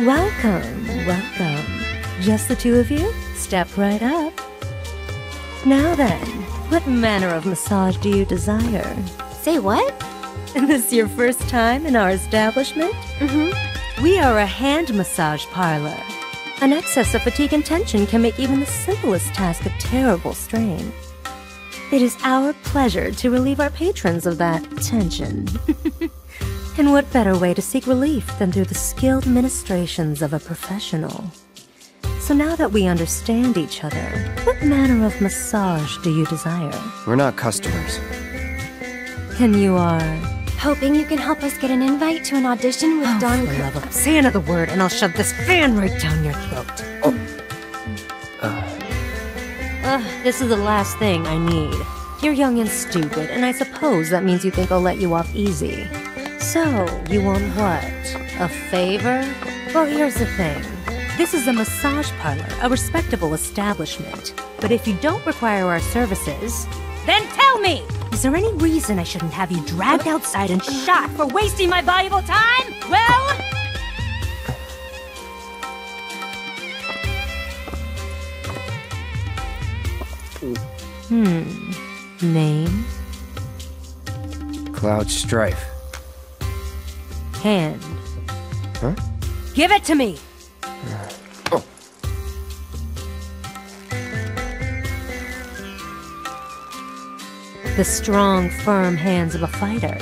Welcome, welcome. Just the two of you? Step right up. Now then, what manner of massage do you desire? Say what? Is this your first time in our establishment? Mm-hmm. We are a hand massage parlor. An excess of fatigue and tension can make even the simplest task a terrible strain. It is our pleasure to relieve our patrons of that tension. and what better way to seek relief than through the skilled ministrations of a professional? So now that we understand each other, what manner of massage do you desire? We're not customers. And you are... Hoping you can help us get an invite to an audition with Oh, Don for love of- Say another word and I'll shove this fan right down your throat. This is the last thing I need. You're young and stupid, and I suppose that means you think I'll let you off easy. So, you want what? A favor? Well, here's the thing. This is a massage parlor, a respectable establishment. But if you don't require our services, then tell me! Is there any reason I shouldn't have you dragged outside and shot for wasting my valuable time? Well, Hmm. Name? Cloud Strife. Hand. Huh? Give it to me! Oh. The strong, firm hands of a fighter,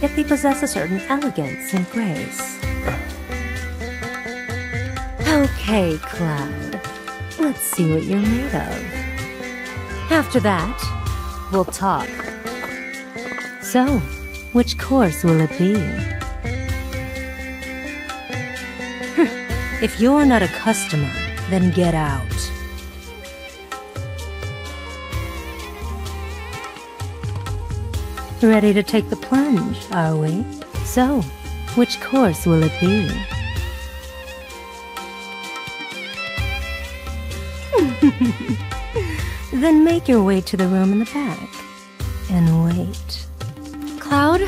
yet they possess a certain elegance and grace. Okay, Cloud. Let's see what you're made of. After that, we'll talk. So, which course will it be? if you're not a customer, then get out. Ready to take the plunge, are we? So, which course will it be? then make your way to the room in the back and wait. Cloud?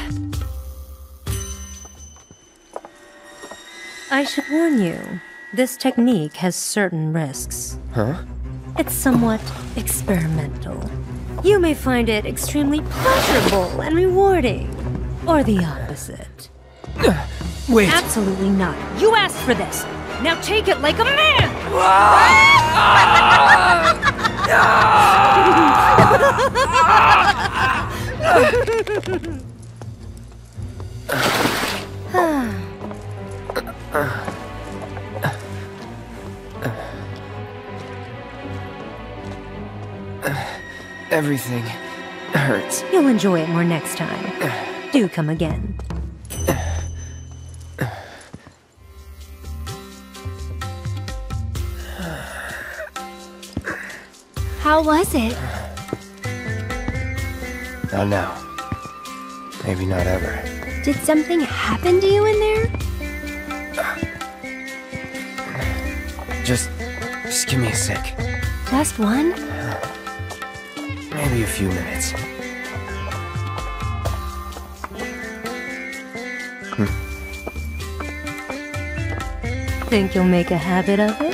I should warn you, this technique has certain risks. Huh? It's somewhat experimental. You may find it extremely pleasurable and rewarding, or the opposite. Wait! Absolutely not. You asked for this. Now take it like a man! Ah! Everything hurts. You'll enjoy it more next time. Do come again. How was it? Not now. Maybe not ever. Did something happen to you in there? Just, just give me a sec. Just one? Maybe a few minutes. Hmm. Think you'll make a habit of it?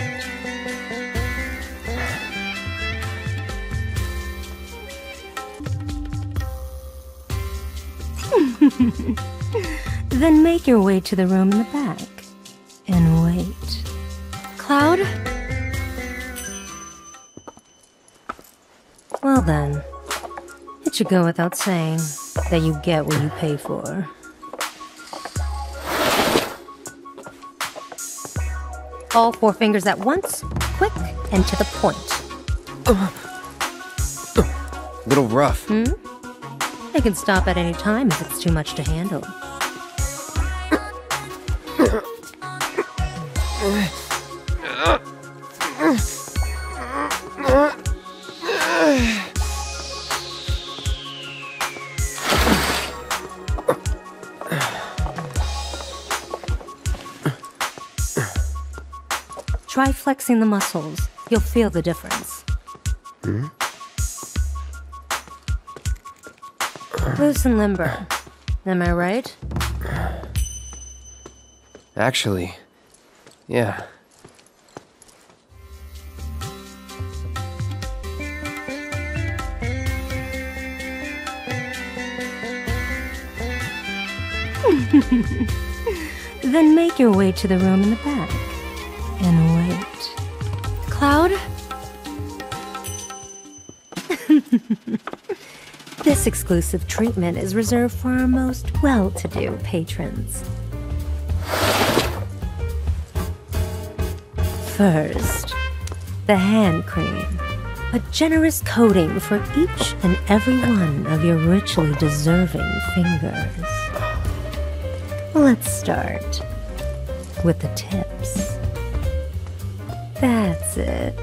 then make your way to the room in the back and wait. Cloud? Well then, it should go without saying that you get what you pay for. All four fingers at once, quick and to the point. Little rough. Hmm? I can stop at any time if it's too much to handle. Try flexing the muscles. You'll feel the difference. Hmm? Loose and limber. Am I right? Actually, yeah. Then make your way to the room in the back. And wait. Cloud? This exclusive treatment is reserved for our most well to do patrons. First, the hand cream. A generous coating for each and every one of your richly deserving fingers. Let's start with the tips. That's it.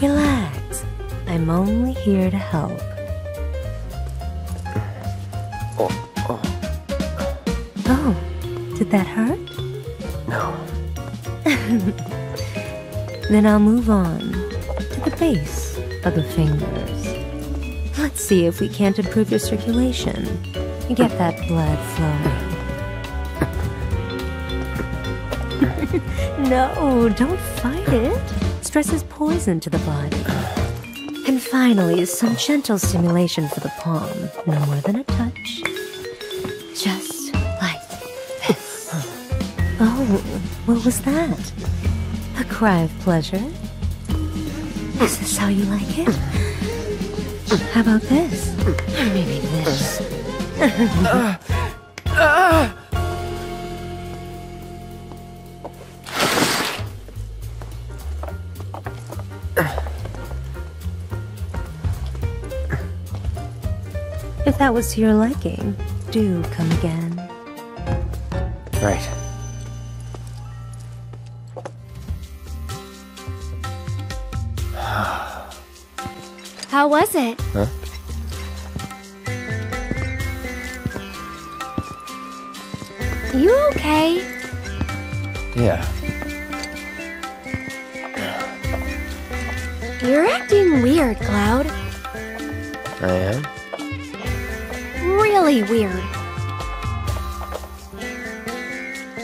Relax. I'm only here to help. Oh, did that hurt? No. Then I'll move on to the base of the fingers. Let's see if we can't improve your circulation and get that blood flowing. no, don't fight it. Stress is poison to the body. And finally, some gentle stimulation for the palm. No more than a touch. Just. Oh, what was that? A cry of pleasure? Is this how you like it? How about this? Or maybe this? If that was to your liking, do come again. Right. How was it? Huh? You okay? Yeah. You're acting weird, Cloud. I am? Really weird.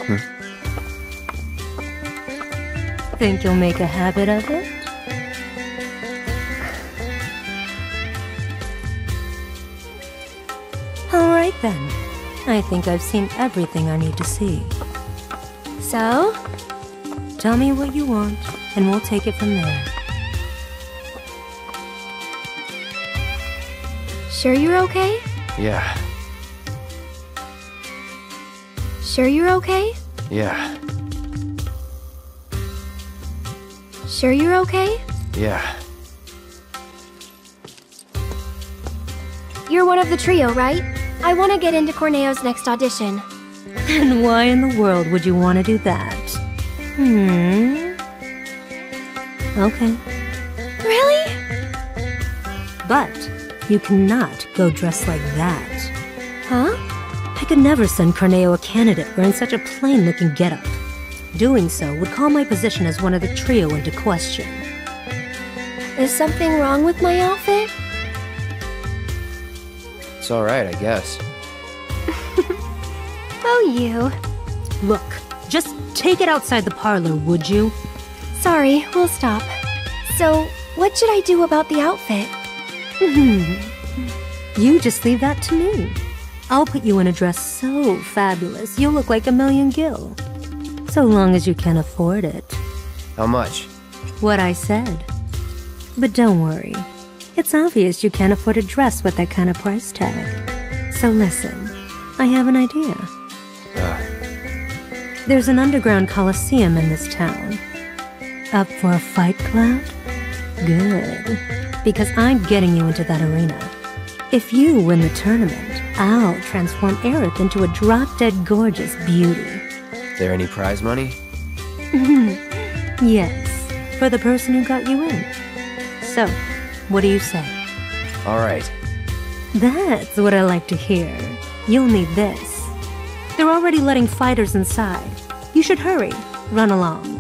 Hmm. Think you'll make a habit of it? Alright then. I think I've seen everything I need to see. So? Tell me what you want, and we'll take it from there. Sure you're okay? Yeah. Sure you're okay? Yeah. Sure you're okay? Yeah. You're one of the trio, right? I want to get into Corneo's next audition. And why in the world would you want to do that? Hmm. Okay. Really? But you cannot go dressed like that. Huh? I could never send Corneo a candidate wearing such a plain looking getup. Doing so would call my position as one of the trio into question. Is something wrong with my outfit? It's alright, I guess. Oh, you. Look, just take it outside the parlor, would you? Sorry, we'll stop. So, what should I do about the outfit? You just leave that to me. I'll put you in a dress so fabulous you'll look like a million gil. So long as you can afford it. How much? What I said. But don't worry. It's obvious you can't afford a dress with that kind of price tag. So listen, I have an idea. Uh, There's an underground coliseum in this town. Up for a fight, Cloud? Good. Because I'm getting you into that arena. If you win the tournament, I'll transform Aerith into a drop-dead gorgeous beauty. Is there any prize money? Yes, for the person who got you in. So, what do you say? Alright. That's what I like to hear. You'll need this. They're already letting fighters inside. You should hurry. Run along.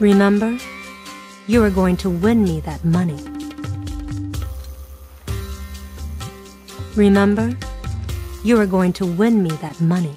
Remember? You are going to win me that money. Remember? You are going to win me that money.